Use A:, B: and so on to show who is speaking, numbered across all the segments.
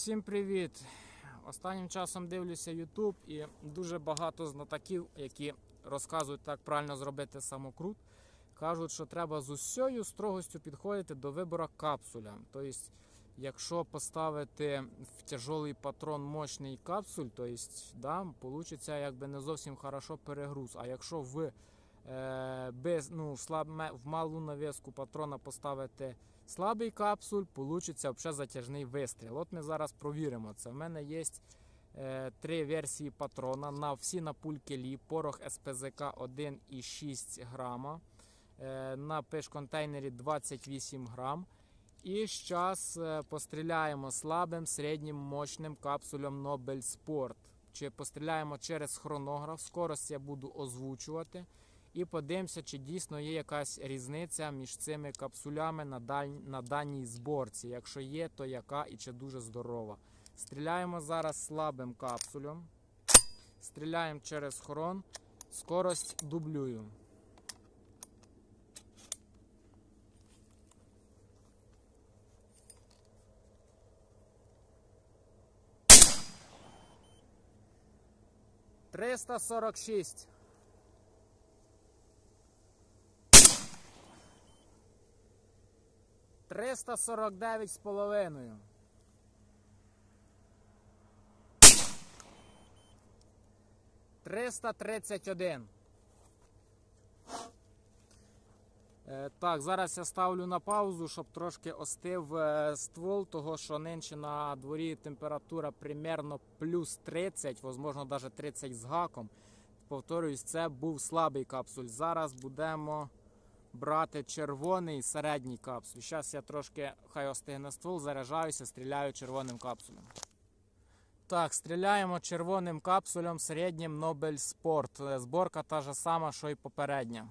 A: Всім привіт! Останнім часом дивлюся YouTube і дуже багато знатоків, які розказують, як правильно зробити самокрут, кажуть, що треба з усією строгостю підходити до вибору капсуля. Тобто, якщо поставити в тяжелий патрон мощний капсуль, то есть, да, получиться якби не зовсім хорошо перегруз. А якщо в, е, без, ну, в, слаб, в малу нав'язку патрона поставити слабий капсуль, получиться взагалі затяжний вистріл. От ми зараз провіримо це. В мене є е, три версії патрона на всі на пульки лі, порох СПЗК 1,6 грама. Е, на пеш-контейнері 28 грам. І зараз е, постріляємо слабим, середнім, мощним капсулем Nobel Sport. Чи постріляємо через хронограф, скорость я буду озвучувати. І подивимося, чи дійсно є якась різниця між цими капсулями на, даль... на даній зборці. Якщо є, то яка і чи дуже здорова. Стріляємо зараз слабим капсулем. Стріляємо через хрон. Скорость дублюю. Триста сорок шість. Триста сорок дев'ять з половиною. Триста тридцять один. Е, Так, зараз я ставлю на паузу, щоб трошки остив е, ствол, того що нинче на дворі температура примерно плюс 30, можливо навіть 30 з гаком. Повторюсь, це був слабий капсуль. Зараз будемо брати червоний середній капсуль. Зараз я трошки хай остигне ствол, заряджаюся, стріляю червоним капсулем. Так, стріляємо червоним капсулем середнім Sport. Е, Зборка та ж сама, що й попередня.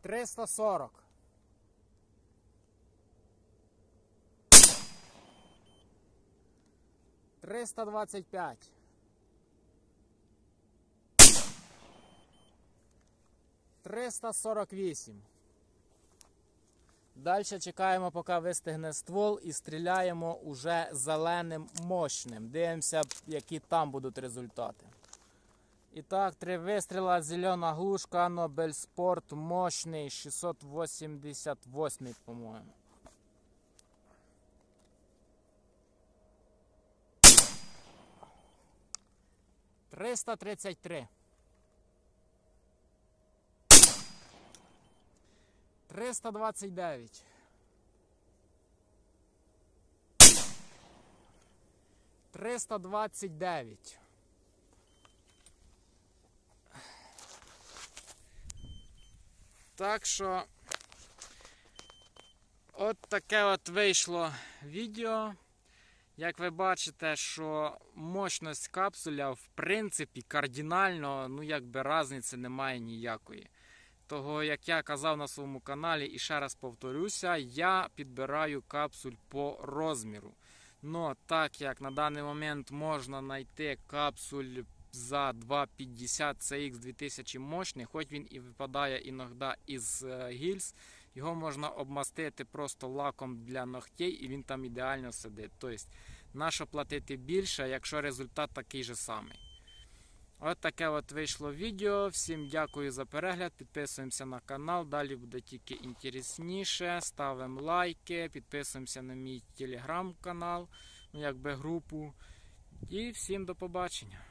A: Триста сорок. Триста двадцять п'ять. Триста сорок вісім. Далі чекаємо, поки вистигне ствол і стріляємо уже зеленим мощним. Дивимося, які там будуть результати. І так, три вистріла, зелена глушка, Sport мощний, 688, по-моєму. Триста тридцять три. Триста двадцять дев'ять. Триста двадцять дев'ять. Так що от таке от вийшло відео. Як ви бачите, що мощність капсуля в принципі кардинально, ну якби різниці немає ніякої. Того, як я казав на своєму каналі, і ще раз повторюся, я підбираю капсуль по розміру. Но так як на даний момент можна знайти капсуль за 2,50 CX 2000 мощний, хоч він і випадає іноді із гільз, його можна обмастити просто лаком для ногтей і він там ідеально сидить. Тобто, нащо платити більше, якщо результат такий же самий. От таке от вийшло відео. Всім дякую за перегляд. Підписуємося на канал. Далі буде тільки інтересніше. Ставимо лайки, підписуємося на мій телеграм-канал, ну якби групу. І всім до побачення.